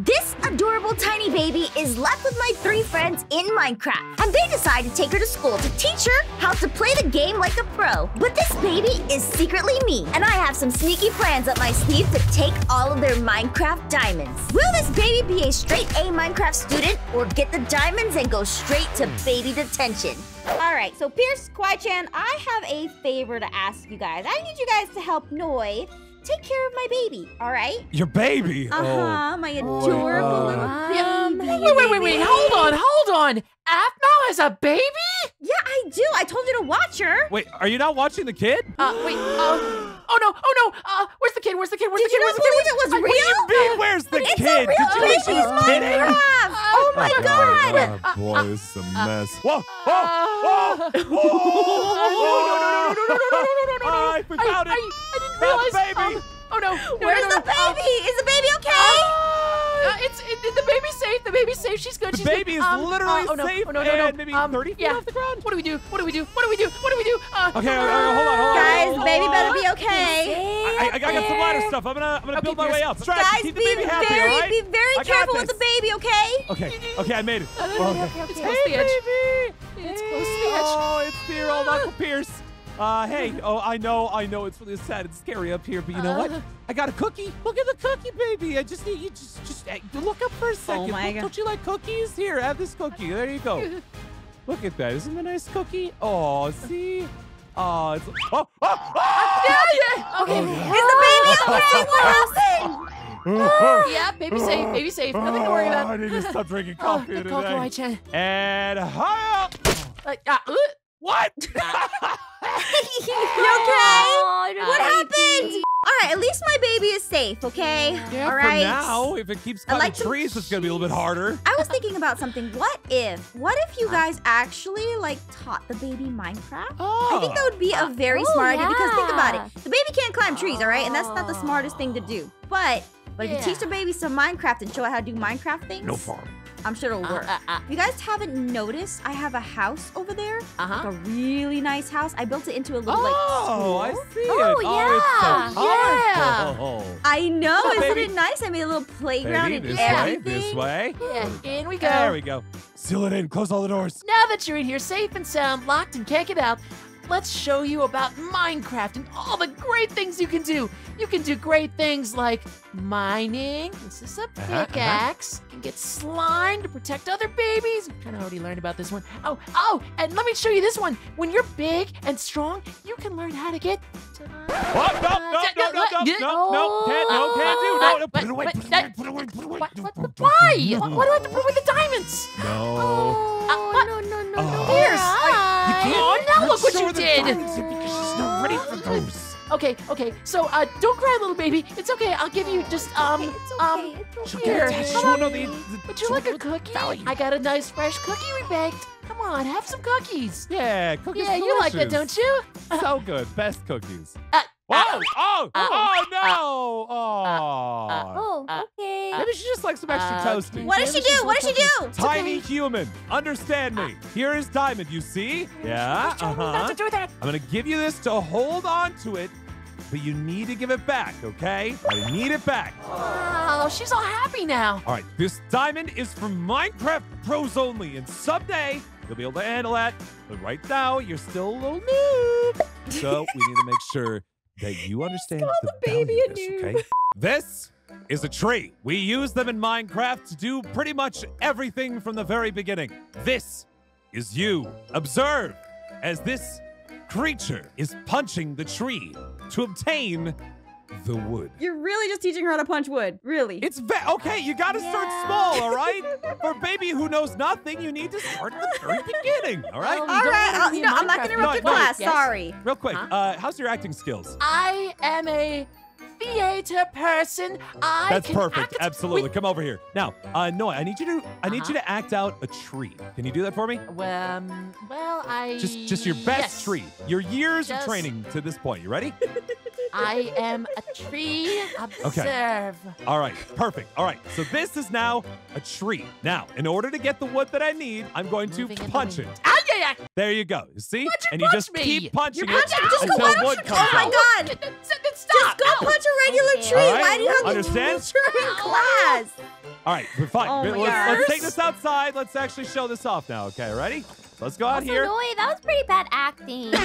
This adorable tiny baby is left with my three friends in Minecraft, and they decide to take her to school to teach her how to play the game like a pro. But this baby is secretly me, and I have some sneaky plans up my sleeve to take all of their Minecraft diamonds. Will this baby be a straight A Minecraft student, or get the diamonds and go straight to baby detention? All right, so Pierce, Kawaii-chan, I have a favor to ask you guys. I need you guys to help Noi take care of my baby, all right? Your baby. Uh-huh, Oh. my Oh, adorable little Um, baby. wait, wait, wait, wait. Hold on, hold on. Aphmau has a baby? Yeah, do. I told you to watch her. Wait, are you not watching the kid? Uh, wait, um, oh no, oh no. Uh, where's the kid? Where's the kid? Where's Did the kid? Where's the kid? believe it was I- real? What do you mean? Where's the It's kid? a real Did you think she was baby's kidding? Minecraft. Oh my god. Oh, boy, this is a mess. Whoa! Whoa! Whoa! no, no, no, no, no, no, no, no, no, no, no. I we found I, it. I, I didn't Found realize. baby. Um, oh no. no, Where's no, no, the baby? Is the baby okay? Uh, it's it, the baby's safe. The baby's safe. She's good. The She's baby good. is Um, literally uh, oh, no, safe oh, no, no, no. and maybe um, 30 feet yeah. off the ground. What do we do? What do we do? What do we do? What do we do? Uh, Okay, all right, all right, hold on, hold on. Guys, hold on. baby better be okay. I, I, I got some ladder stuff. I'm gonna, I'm gonna Okay, build my way Pierce. up. Strategy, Guys, keep be the baby happy, very, all right? be very I got careful with the this. baby, okay? Okay, okay, I made it. Uh, Oh, okay. It's close to the edge. baby. It's close to the edge. Oh, it's dear old Uncle Pierce. Uh, hey, oh, I know, I know, it's really sad and scary up here, but you know what? Uh. I got a cookie. Look at the cookie, baby. I just need you just, just hey, look up for a second. my Look, God. Don't you like cookies? Here, have this cookie. There you go. Look at that. Isn't that a nice cookie? Oh, see? Oh, it's oh, oh, oh! Yeah, yeah. Okay. Is the baby okay? What happened? Yeah, baby safe, baby safe. Nothing to worry Oh, about. I need to stop drinking Oh, coffee good call, today. Kawaii-chan. And hi. Uh, uh, What? You okay? What happened? All right, at least my baby is safe, okay? Yeah, All for now. If it keeps I cutting like trees, it's gonna be a little bit harder. I was thinking about something. What if? What if you guys actually like taught the baby Minecraft? Oh. I think that would be a very Oh, smart idea because think about it. The baby can't climb trees, all right? And that's not the smartest thing to do. But but if you teach the baby some Minecraft and show it how to do Minecraft things, no farm. I'm sure it'll uh, work. uh, uh, If you guys haven't noticed, I have a house over there. uh-huh. Like a really nice house. I built it into a little like Oh, I see Oh, it. yeah, Oh, it's so yeah. I know, Come on, isn't baby. it nice? I made a little playground Baby, and this way, everything. this way. Yeah, in we go. There we go. Seal it in. Close all the doors. Now that you're in here safe and sound, locked and can't get out, let's show you about Minecraft and all the great things you can do. You can do great things like mining. This is a Uh-huh, pickaxe. You can get slime to protect other babies. You kind of already learned about this one. Oh, oh, and let me show you this one. When you're big and strong, you can learn how to get. Oh, no, no, no, no, no, no, no, can't, no, can't do. No, no, put it away, But- put it but- away, put it away, put it away. What, what, what- why? Why do I have to put away the diamonds? No. Uh, what? no, no, no, Oh. Pierce, You can't. Oh, now look what you the did. Because she's not ready for those. Okay, okay. So, uh, don't cry, little baby. It's okay. I'll give you just um It's okay, um. it's She'll okay. get attached. She come on. know the. the Would you like a won't know the cookie? value. I got a nice fresh cookie we baked. Come on, have some cookies. Yeah, cookies. yeah, you like that, don't you? So good. Best cookies. Uh, Whoa! Oh! uh, oh no! Oh. Oh, Uh, okay. Maybe she just likes some extra uh, toasty. What does she do? What does she do? Tiny human, understand me. Here is Diamond, you see? Yeah, Tell me not uh-huh. to do that. I'm gonna give you this to hold on to it, but you need to give it back, okay? I need it back. Oh, she's all happy now. All right, this diamond is for Minecraft pros only, and someday you'll be able to handle that. But right now, you're still a little noob. So we need to make sure that you understand the, baby value a noob. okay? This is a tree. We use them in Minecraft to do pretty much everything from the very beginning. This is you. Observe as this creature is punching the tree to obtain the wood. You're really just teaching her how to punch wood. Really. It's ve- okay. You got to start small, all right? For baby who knows nothing, you need to start at the very beginning, all right? Well, All don't right. wanna I'll, be you a know, I'm not gonna interrupt your No, no, class. yes. Sorry. Real quick, Huh? uh, how's your acting skills? I am a theater person. I That's can perfect. act Absolutely. with- Come over here. Now, uh, Noah, I need you to I need you Uh-huh. to act out a tree. Can you do that for me? Well, um, well, I Just just your best yes. tree. Your years Just- of training to this point. You ready? I am a tree. Observe. Okay. All right. Perfect. All right. So this is now a tree. Now, in order to get the wood that I need, I'm going to Moving in the punch it. Ah, yeah, yeah. There you go. You see? Why'd and you punch just me? keep punching You're punching. it Just go. until Why wood you? comes Oh my out. god. Th- th- Stop. Just go Ow. punch a regular tree. All right. Why do you have to Understand? punch her in class? All right, we're fine. Oh let's, let's take this outside. Let's actually show this off now. Okay, ready? Let's go out Also, here. Noi, that was pretty bad acting.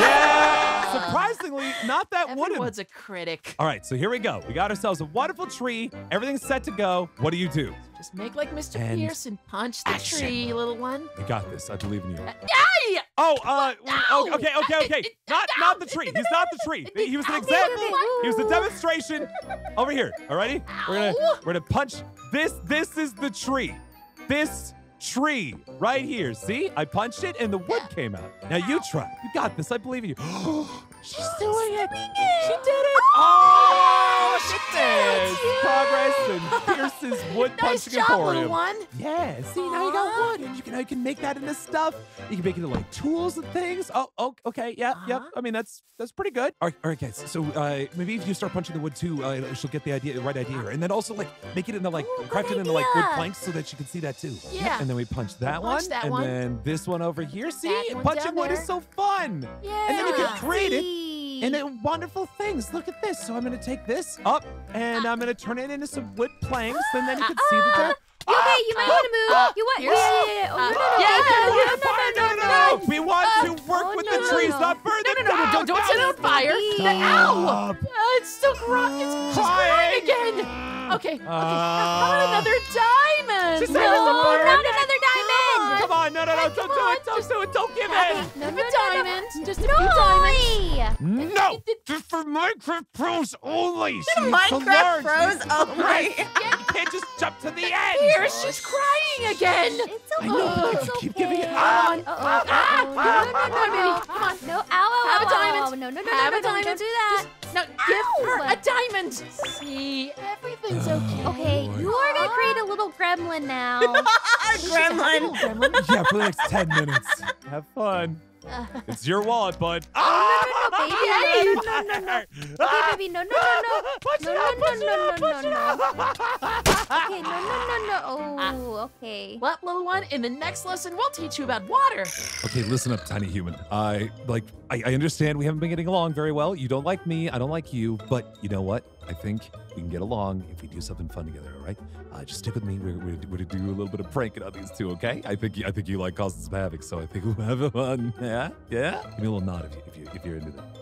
Yeah. Surprisingly, not that wooden. Everyone's a critic. All right, so here we go. We got ourselves a wonderful tree. Everything's set to go. What do you do? Just make like Mr. And Pierce and punch the action. tree, little one. You got this. I believe in you. Yay! Oh, uh, oh, Ow! okay, okay, okay. Not, not the tree. He's not the tree. He was an example. He was a demonstration. Over here. All righty. We're gonna, we're gonna punch. This, this is the tree. This tree right here. See, I punched it and the wood came out. Now you try. You got this. I believe in you. She's doing it. She did it. Oh, look at this. Progress and Pierce's wood Nice punching job, little emporium. one. Yeah, see, now you got wood, and you can, you can make that into stuff. You can make it into like tools and things. Oh, oh okay, yeah, yep. Uh-huh. I mean, that's that's pretty good. All right, all right guys. So uh, maybe if you start punching the wood too, uh, she'll get the idea, the right idea here, and then also like make it into like Ooh, craft it into like wood planks so that she can see that too. Yeah. And then we punch that Punch one, that and one. then this one over here. See, punching wood is so fun. Yeah. And then you can create it. And it, wonderful things. Look at this. So I'm gonna take this up, and I'm gonna turn it into some wood planks, and then you can see that they're. Okay, you might want to move. Uh, you want? yeah, yeah, yeah. Oh, no, no, no. yeah, no, no, no, no, no, no, no. We want to work oh, with the trees, not burn them no, no, no, don't, don't set it on fire. Stop. Ow! Uh, it's still crying. It's crying again. Okay, okay. How about another diamond? Said No, not another diamond. Come on, no, no, no, don't Come do on, it, don't just- do it, don't give Okay, in. no, Give no, a no, no. diamond. Just a few diamonds. Noi. No, just for Minecraft pros only. She needs to Minecraft learn. Bros. She Oh needs to my. learn. You can't just jump to the end. Here, she's crying again. It's okay. I know, but it's if you okay. keep giving it- Ah, ah, No, no, no, come on, no, baby, no. come on. No, ow, ow, Have a ow, diamond. ow. No, no, no, Have no, a no, diamond. don't do that. Now give her a diamond. See, everything's okay. Okay, boy. you are gonna create a little gremlin now. Gremlin. Gremlin. Yeah, for the next 10 minutes. Have fun. Uh, It's your wallet, bud. Oh, no, no, no, baby. No, no, no, no, no. Ah! Okay, baby, no, no, no, no. Push No, it no, up, no, push it no, up, no, push it no, up. Okay, no, no, no, no. Oh, okay. Well, little one, in the next lesson, we'll teach you about water. Okay, listen up, tiny human. I like I, I understand we haven't been getting along very well. You don't like me, I don't like you, but you know what? I think we can get along if we do something fun together, all right? Uh, just stick with me. We're, we're, we're gonna do a little bit of pranking on these two, okay? I think you, I think you like causing some havoc, so I think we'll have fun. Yeah, yeah. Give me a little nod if you if you if you're into that.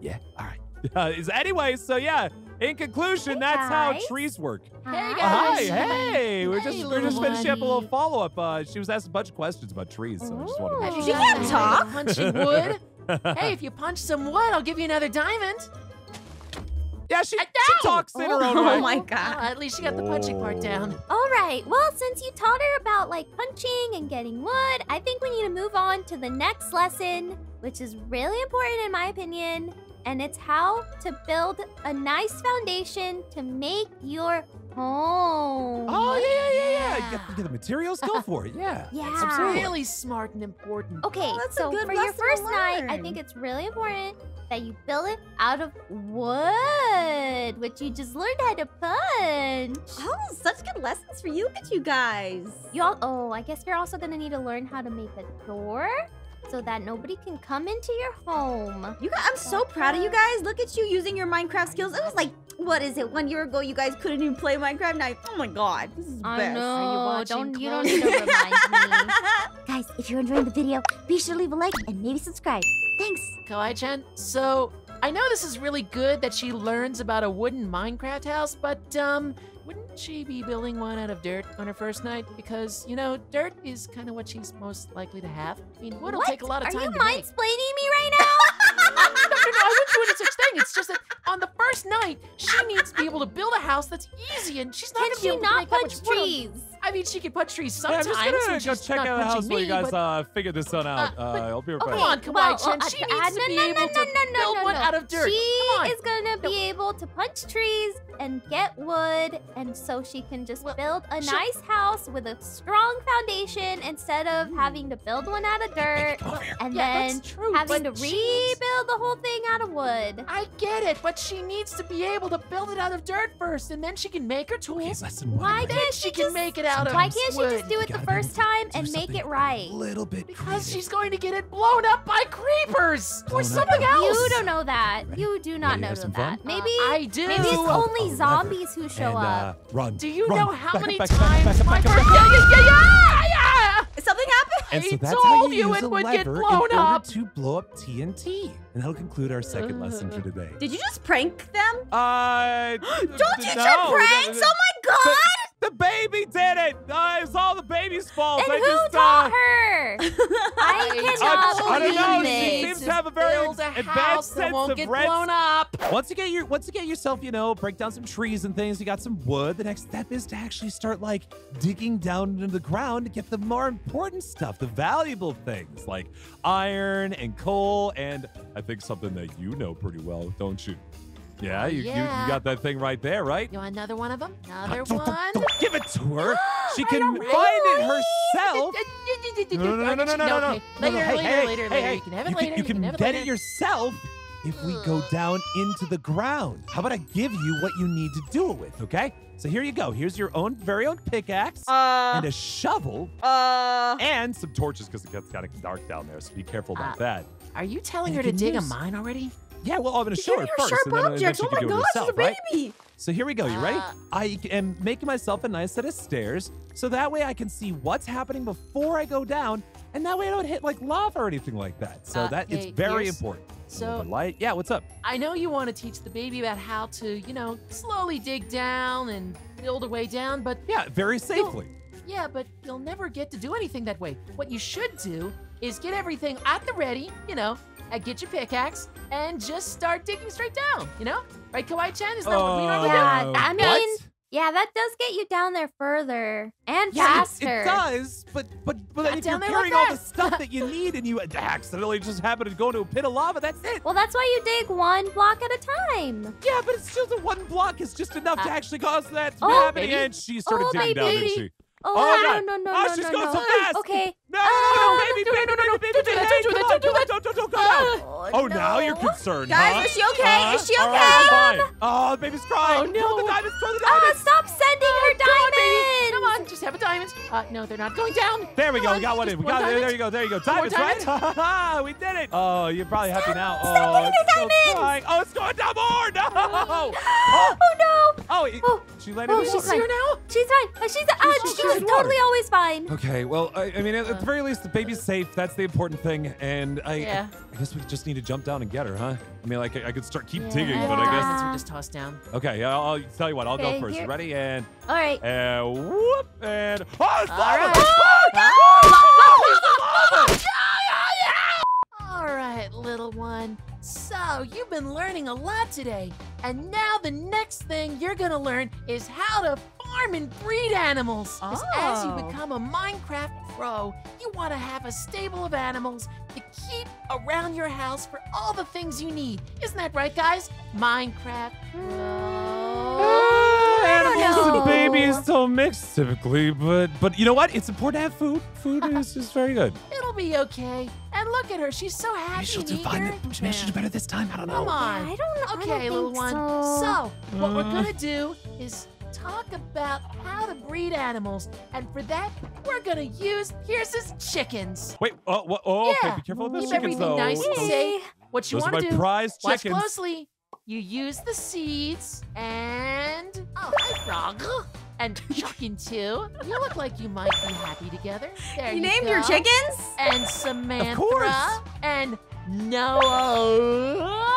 Yeah, all right. Uh, is anyway, so yeah. In conclusion, Hey, that's how trees work. Hey, Uh, guys. hi, hey, we're Hey, just we're just little finishing up a little follow up. Uh, she was asked a bunch of questions about trees, so I just wanted to. Ooh. make She can't talk. Punching wood. hey, if you punch some wood, I'll give you another diamond. Yeah, she, Uh, she talks in her own Oh my Oh, god. at least she got the punching part down. All right. Well, since you taught her about like punching and getting wood, I think we need to move on to the next lesson, which is really important in my opinion, and it's how to build a nice foundation to make your home. Oh yeah, yeah, yeah, yeah. Yeah. Get, get the materials, go for it. Yeah. Yeah. It's Absolutely. really smart and important. Okay, Oh, so for your first night, I think it's really important that you build it out of wood, which you just learned how to punch. Oh, such good lessons for you, you guys. You all, oh, I guess you're also gonna need to learn how to make a door so that nobody can come into your home. You guys, I'm so proud of you guys. Look at you using your Minecraft skills. It was like, what is it? One year ago, you guys couldn't even play Minecraft. Now, oh my god, this is the I best. know. watching don't you don't need to remind me. Guys, if you're enjoying the video, be sure to leave a like and maybe subscribe. Thanks. Kawaii-chan, so I know this is really good that she learns about a wooden Minecraft house, but um, wouldn't she be building one out of dirt on her first night? Because you know, dirt is kind of what she's most likely to have. I mean, wood'll what? take a lot of Are time you mind make. explaining me right now? no, no, no, I wouldn't do any such thing. It's just that on the first night, she needs to be able to build a house that's easy, and she's not Can gonna be able to not make that much wood trees? I mean, she could punch trees Yeah, I'm just gonna go check out the house punching while you guys but- uh figure this one out. Uh, Uh, I'll be right back. Come on, Kawaii-chan. well, uh, she uh, needs to no, be no, able no, to no, no, build no, one no. out of dirt. She on. is gonna No. be able to punch trees and get wood, and so she can just Well, build a sure. nice house with a strong foundation instead of having to build one out of dirt Come over here. and yeah, then having but to rebuild the whole thing out of wood. I get it, but she needs to be able to build it out of dirt first, and then she can make her Okay, tools. lesson one. Why right? Then can't she she can make it out of Why can't she just do it the gotta be first time and make it right? A little bit Because creative. she's going to get it blown up by creepers Blown or something else. You don't know that. You do not Ready to know that. fun? Maybe Uh, I do. maybe it's only oh, zombies who show and, up. Uh, run. Do you run. know how Back many back up, back up, times back my back up, back up. Yeah, yeah, yeah, yeah. Something happened? And so that's how told you, you use it a would get lever blown in order up. to blow up TNT. And that'll conclude our second lesson for today. Did you just prank them? Uh, Don't teach no, her pranks! the- Oh my god! The baby did it! Uh, it's all the baby's fault. And I who just, taught uh, her? I I cannot I don't know, believe she this. seems to have a very build a advanced house that sense won't of get red blown up. Once you get your once you get yourself, you know, break down some trees and things, you got some wood. The next step is to actually start like digging down into the ground to get the more important stuff, the valuable things like iron and coal, and I think something that you know pretty well, don't you? Yeah, you, You, yeah. you got that thing right there, right? You want another one of them? Another Don't- don't- one? don't give it to her. She I can don't find know. it herself. No, no, no, no, no, no, no, no. okay. No, no, Later, hey, later, hey, later, hey, later. hey. You can have it you later. Can, you can have it get later. it yourself if we go down into the ground. How about I give you what you need to do it with, okay? So here you go. Here's your own very own pickaxe Uh, and a shovel uh. and some torches because it gets kind of dark down there. So be careful about Uh, that. Are you telling And her you to can dig a use- mine already? Yeah, well, I'm gonna show her first, sharp and then, objects. Oh my do gosh, herself, it's a right? So here we go. You ready? Uh, I am making myself a nice set of stairs, so that way I can see what's happening before I go down, and that way I don't hit like lava or anything like that. So Uh, that it's very important. So light. Yeah. What's up? I know you want to teach the baby about how to, you know, slowly dig down and build a way down, but Yeah, very safely. Yeah, but you'll never get to do anything that way. What you should do is get everything at the ready, you know, and get your pickaxe and just start digging straight down, you know? Right, Kawaii Chan? Is that what we normally do? Yeah, Uh, I mean, what? Yeah, that does get you down there further and Yeah, it- faster. It, does, but but but Not if you're down there like carrying all the stuff that you need and you accidentally just happen to go into a pit of lava, that's it. Well, that's why you dig one block at a time. Yeah, but it's still the one block is just enough to Uh, actually cause that to be oh, happening. baby. And she started Oh, digging down, didn't she? Oh, Oh, no, no, no, Oh, no, she's no, going no. so fast. Okay. No, Oh, no, no, baby, don't do baby, that, baby, don't baby, do that, baby, don't do that, don't do that. don't, go Uh, down. Oh, now you're no. concerned, Guys, huh? is she okay? Huh? Is she All okay? right, fine. Oh, the baby's crying. Oh, no. Throw the diamonds, throw the Ah, diamonds. stop sending her on, baby. diamonds. Come on, just have a diamond. Uh, no, they're not going down. There we go. We got on, one in. We got it. There you go. There you go. Diamonds, right? We did it. Oh, you're probably happy now. Stop oh, her it's diamonds. crying. Oh, it's going down more. No. Oh no! Oh, it- Oh. she landed Oh, she's water. fine. here now? She's fine. Uh, She's uh, She's- she's, she's totally always fine. Okay, well, I, I mean, at, at the very least, the baby's safe. That's the important thing. And I, Yeah. I guess we just need to jump down and get her, huh? I mean, like, I, I could start keep Yeah. digging, but I guess. Diamonds Yeah. just tossed down. Okay, yeah, I'll, I'll tell you what. I'll Okay, go first. here- You ready? And All right. and whoop and oh, it's All lava! right. Oh, no, it's lava! All right, little one. So, you've been learning a lot today. And now the next thing you're going to learn is how to farm and breed animals. 'Cause as you Oh. become a Minecraft pro, you want to have a stable of animals to keep around your house for all the things you need. Isn't that right, guys? Minecraft hmm. pro. Animals know. and babies don't mix typically, but but you know what? It's important to have food. Food is, is very good. It'll be okay. And look at her. She's so happy Maybe she'll do fine. eager. Maybe she'll do better this time. I don't know. Come on. I don't know. I Okay, don't little one. So. what we're Uh. gonna do is talk about how to breed animals, and for that, we're gonna use Pierce's chickens. Wait. Oh, what, oh okay. Yeah. Be careful with those Keep chickens, everything though. nice and Those- safe. What you Those are want my to do? prized Watch chickens. closely. You use the seeds and oh, hi, frog. And chicken too. You look like you might be happy together. There you, You named go. your chickens? And Samantha. course. And Noah.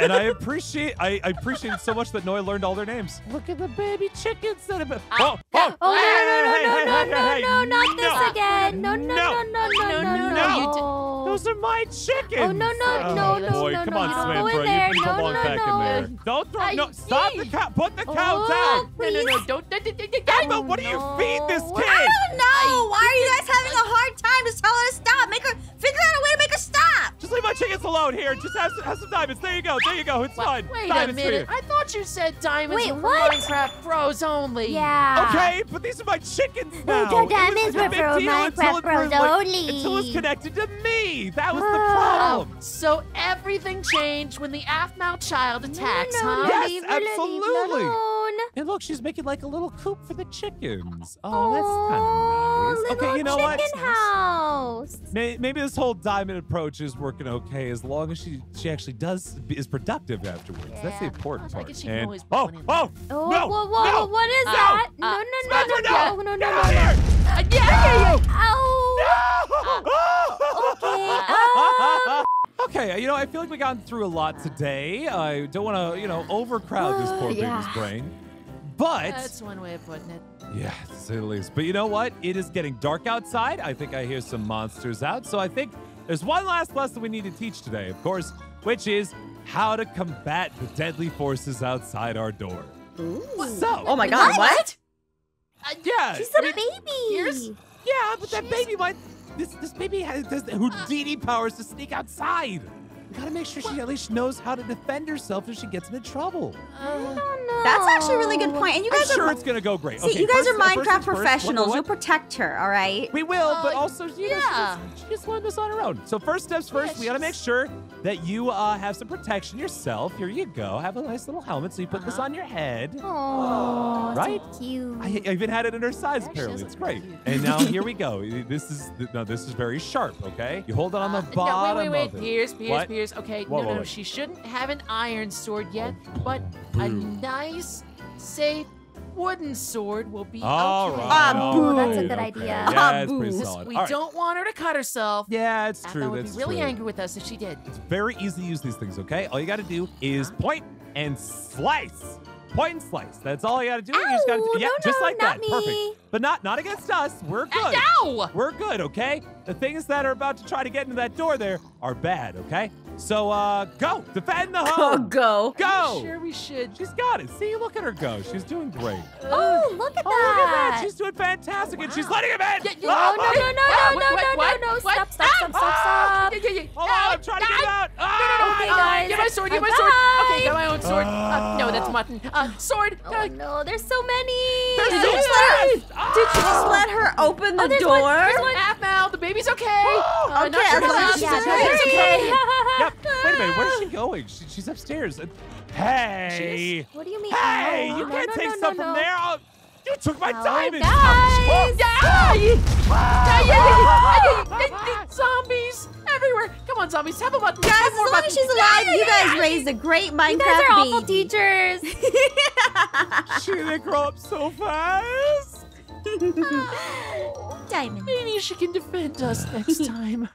And I appreciate I, I appreciate it so much that Noah learned all their names. Look at the baby chickens that have been. Oh, oh, Oh, oh hey, no no hey, no hey, no no no no not this again no no no no no No, no no, no you Those are my chickens. Oh, no, no, oh, no, no, boy, no, come on, you don't Samantha. you there. can No, belong no, back in there. Don't throw. No, I stop the cow. Put the cow Oh, down. No, no, no, please. don't. don't- don't- don't- Emma, what do you feed this kid? I don't know. Chickens alone here. Just have some, have some diamonds. There you go. There you go. It's Wha- fun. Wait diamonds a minute. I thought you said diamonds Wait, were for what? Minecraft pros only. Yeah. Okay, but these are my chickens now. The It diamonds like a were big for deal until Minecraft it pros like- only. Until it was connected to me. That was the problem. Oh, so everything changed when the Aphmau child attacks, no, no, huh? Yes, leave her, leave absolutely. And look, she's making like a little coop for the chickens. Oh, Oh, that's kind of nice. Little Okay, you know what? chicken house. Maybe this whole diamond approach is working okay as long as she she actually does is productive afterwards. That's the important I part. guess she can And- always put oh, one in oh, Oh, no, whoa, whoa, no, what is no, that? uh, no, no, no, Spencer, no, no, no, no, no, Get no, out of here! Uh, yeah, yeah, yeah. Oh, okay, okay, you know, I feel like we've got through a lot today. I don't want to, you know, overcrowd this poor Yeah. baby's brain. But That's one way of putting it. yeah, to say the least. But you know what? It is getting dark outside. I think I hear some monsters out. So I think there's one last lesson we need to teach today, of course, which is how to combat the deadly forces outside our door. So, Oh my god, what? uh, yeah, She's I a mean, baby. here's- Yeah, but that baby might. This this baby has has the Houdini powers to sneak outside. We gotta make sure she at least knows how to defend herself if she gets into trouble. I don't know. That's actually a really good point. And you I'm guys sure are it's gonna go great. See, okay, you guys first- are uh, Minecraft first, professionals. what- You'll protect her, all right? We will, but Uh, also, you yeah. she, just, she just learned this on her own. So first steps first, Yeah, we gotta make sure that you uh, have some protection yourself. Here you go. Have a nice little helmet. So you put this Uh-huh. on your head. Oh, Right? So cute. I, I even had it in her size, Yeah, apparently. It's great. cute. And now here we go. This is no, this is very sharp. Okay, you hold it on the Uh, bottom no, wait, wait, of wait. it. Pierce, Pierce, What? Pierce. Okay, Whoa, no, whoa, no, no. wait. She shouldn't have an iron sword yet, but a boo. Nice, safe wooden sword will be All okay. right. Ah, all boo. That's a good okay. idea. Yeah, Ah, it's pretty boo. solid. We All right. don't want her to cut herself. Yeah, it's Aphmau true. would That's be really true. angry with us if she did. It's very easy to use these things, okay? All you gotta do is Huh? point and slice. Point and slice. That's all you gotta do. you just gotta Ow, yeah, no, just like not that. Perfect. But not not against us. We're good. Ow! We're good, okay? The things that are about to try to get into that door there are bad, okay? So uh go. Defend the Oh, home. go. Go. Sure, we should. She's got it. See, look at her go. She's doing great. Oh, look at Oh, look at that. that. She's doing fantastic, and she's letting him in. Yeah, yeah, Oh, Oh, no, no, no, Ah, no, what- no, what- no, what? no, no. What? Stop, stop, stop, stop, stop. Yeah, yeah, yeah. Hold Ah, on, I'm trying to get ah, out. No, no, no, Ah! Okay, uh, guys. Get my sword, get my sword. Okay, got my own sword. Uh, no, that's mutton. Uh, sword. Oh Uh, no, there's so many. There's Did you so let her, did you just let her open the Oh, there's door? one, there's one. half now. The baby's okay. Uh, not Okay, sure as long how as she's she's yeah, okay. That's okay. Yep. Wait a minute. Where's she going? She, she's upstairs. Uh, Hey. What do you mean? Hey, Oh, you no, can't no, take no, stuff no, from no. there. Oh, you took my Oh, diamonds. guys. Oh, yeah, Zombies everywhere. Come on, zombies. Have a button. Guys, Have as more long as buttons. she's alive, you guys raised a great You guys are Minecraft awful baby. teachers. She they grow up so fast. Diamond. Maybe she can defend us next time.